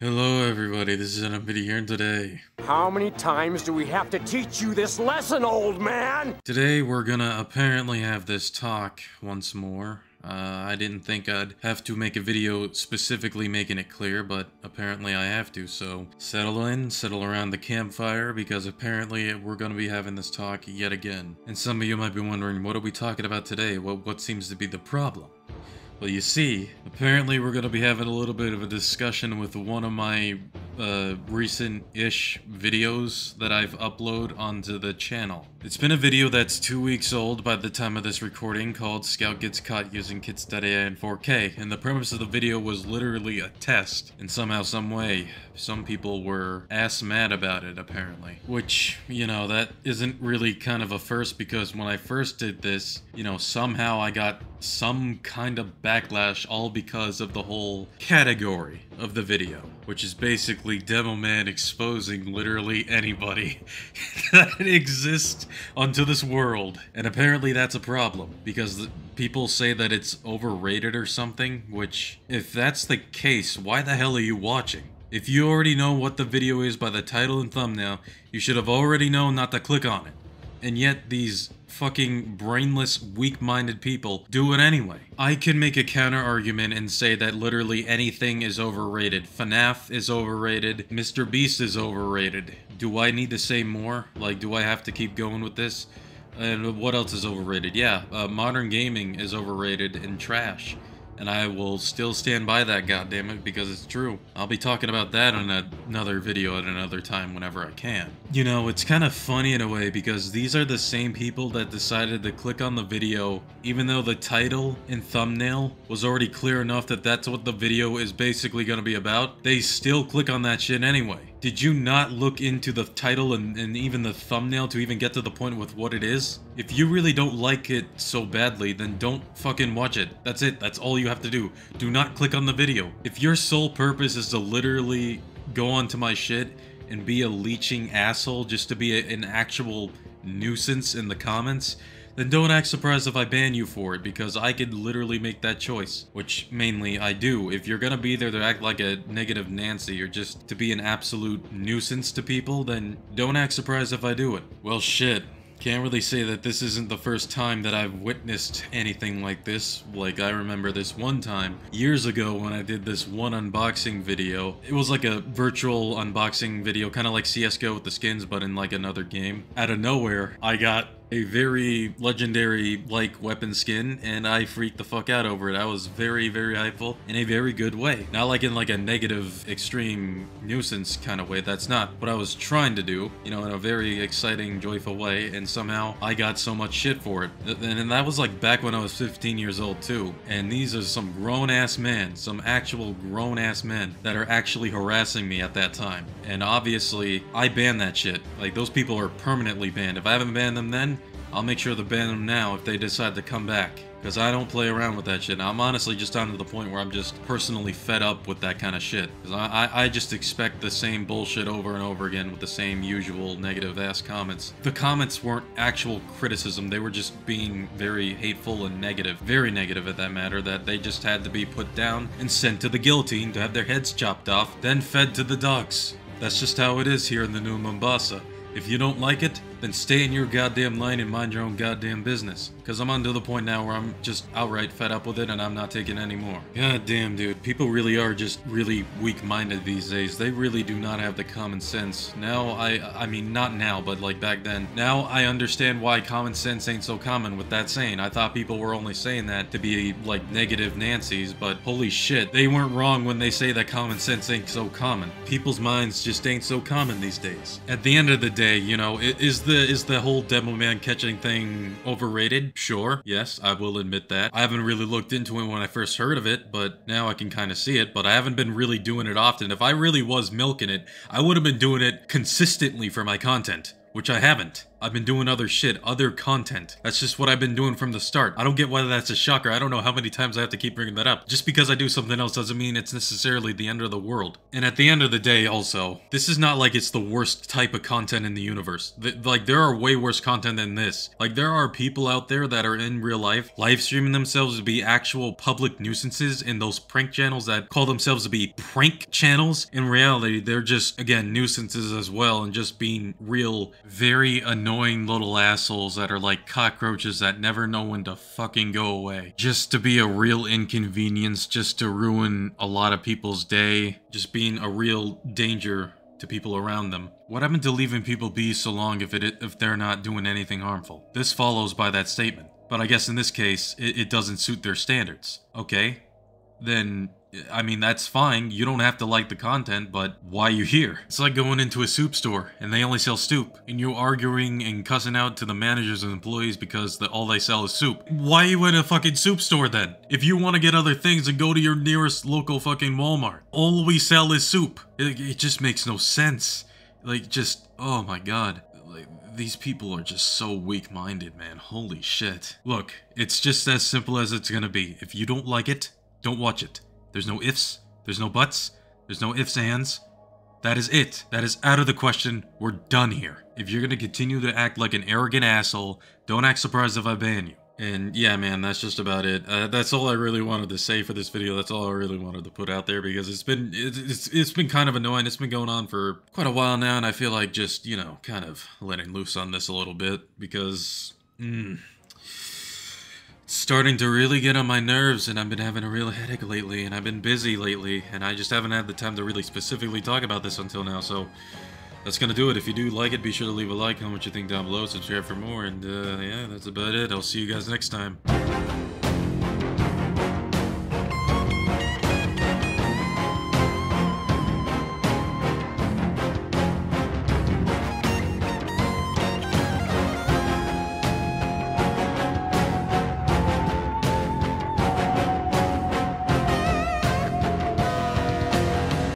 Hello everybody, this is NMPD here and today. How many times do we have to teach you this lesson, old man? Today we're gonna apparently have this talk once more. Uh, I didn't think I'd have to make a video specifically making it clear, but apparently I have to, so settle in, settle around the campfire, because apparently we're gonna be having this talk yet again. And some of you might be wondering, what are we talking about today? What, what seems to be the problem? Well, you see, apparently we're going to be having a little bit of a discussion with one of my uh, recent-ish videos that I've uploaded onto the channel. It's been a video that's two weeks old by the time of this recording called Scout Gets Caught Using Kits.ai in 4K, and the premise of the video was literally a test, and somehow, some way, some people were ass mad about it, apparently. Which, you know, that isn't really kind of a first because when I first did this, you know, somehow I got some kind of backlash all because of the whole category of the video, which is basically Demoman exposing literally anybody that exists onto this world. And apparently that's a problem, because people say that it's overrated or something, which, if that's the case, why the hell are you watching? If you already know what the video is by the title and thumbnail, you should have already known not to click on it. And yet these fucking brainless, weak-minded people do it anyway. I can make a counter argument and say that literally anything is overrated. FNAF is overrated. Mr. Beast is overrated. Do I need to say more? Like, do I have to keep going with this? And what else is overrated? Yeah, uh, modern gaming is overrated and trash. And I will still stand by that, goddammit, because it's true. I'll be talking about that in another video at another time whenever I can. You know, it's kind of funny in a way because these are the same people that decided to click on the video even though the title and thumbnail was already clear enough that that's what the video is basically going to be about. They still click on that shit anyway. Did you not look into the title and, and even the thumbnail to even get to the point with what it is? If you really don't like it so badly, then don't fucking watch it. That's it. That's all you have to do. Do not click on the video. If your sole purpose is to literally go onto my shit and be a leeching asshole just to be a, an actual nuisance in the comments, then don't act surprised if I ban you for it, because I could literally make that choice. Which, mainly, I do. If you're gonna be there to act like a negative Nancy, or just to be an absolute nuisance to people, then don't act surprised if I do it. Well, shit. Can't really say that this isn't the first time that I've witnessed anything like this. Like, I remember this one time, years ago when I did this one unboxing video. It was like a virtual unboxing video, kind of like CSGO with the skins, but in like another game. Out of nowhere, I got a very legendary like weapon skin and I freaked the fuck out over it. I was very very hypeful in a very good way. Not like in like a negative extreme nuisance kind of way. That's not what I was trying to do, you know, in a very exciting joyful way and somehow I got so much shit for it. And that was like back when I was 15 years old too. And these are some grown ass men, some actual grown ass men that are actually harassing me at that time. And obviously I banned that shit. Like those people are permanently banned. If I haven't banned them then, I'll make sure to ban them now if they decide to come back. Because I don't play around with that shit. I'm honestly just down to the point where I'm just personally fed up with that kind of shit. Because I, I, I, just expect the same bullshit over and over again with the same usual negative ass comments. The comments weren't actual criticism, they were just being very hateful and negative. Very negative at that matter, that they just had to be put down and sent to the guillotine to have their heads chopped off, then fed to the dogs. That's just how it is here in the new Mombasa. If you don't like it, then stay in your goddamn lane and mind your own goddamn business. Because I'm on to the point now where I'm just outright fed up with it and I'm not taking any more. God damn, dude. People really are just really weak-minded these days. They really do not have the common sense. Now, I I mean, not now, but like back then. Now I understand why common sense ain't so common with that saying. I thought people were only saying that to be like negative Nancy's, but holy shit, they weren't wrong when they say that common sense ain't so common. People's minds just ain't so common these days. At the end of the day, you know, is the is the whole Demoman catching thing overrated? Sure, yes, I will admit that. I haven't really looked into it when I first heard of it, but now I can kind of see it, but I haven't been really doing it often. If I really was milking it, I would have been doing it consistently for my content, which I haven't. I've been doing other shit, other content. That's just what I've been doing from the start. I don't get why that's a shocker. I don't know how many times I have to keep bringing that up. Just because I do something else doesn't mean it's necessarily the end of the world. And at the end of the day, also, this is not like it's the worst type of content in the universe. Like, there are way worse content than this. Like, there are people out there that are in real life live streaming themselves to be actual public nuisances in those prank channels that call themselves to be prank channels. In reality, they're just, again, nuisances as well and just being real, very annoying little assholes that are like cockroaches that never know when to fucking go away. Just to be a real inconvenience, just to ruin a lot of people's day, just being a real danger to people around them. What happened to leaving people be so long if it if they're not doing anything harmful? This follows by that statement. But I guess in this case, it, it doesn't suit their standards. Okay, then I mean, that's fine. You don't have to like the content, but why you here? It's like going into a soup store and they only sell soup, and you're arguing and cussing out to the managers and employees because the, all they sell is soup. Why are you in a fucking soup store then? If you want to get other things, then go to your nearest local fucking Walmart. All we sell is soup. It, it just makes no sense. Like, just, oh my god. Like, these people are just so weak-minded, man. Holy shit. Look, it's just as simple as it's gonna be. If you don't like it, don't watch it. There's no ifs, there's no buts, there's no ifs, ands. That is it. That is out of the question. We're done here. If you're gonna continue to act like an arrogant asshole, don't act surprised if I ban you. And yeah, man, that's just about it. Uh, that's all I really wanted to say for this video. That's all I really wanted to put out there because it's been it's it's been kind of annoying. It's been going on for quite a while now, and I feel like just you know kind of letting loose on this a little bit because. Mm, it's starting to really get on my nerves and I've been having a real headache lately and I've been busy lately and I just haven't had the time to really specifically talk about this until now so that's gonna do it. If you do like it, be sure to leave a like, comment what you think down below, subscribe for more, and uh, yeah, that's about it. I'll see you guys next time.